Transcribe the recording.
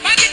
Pague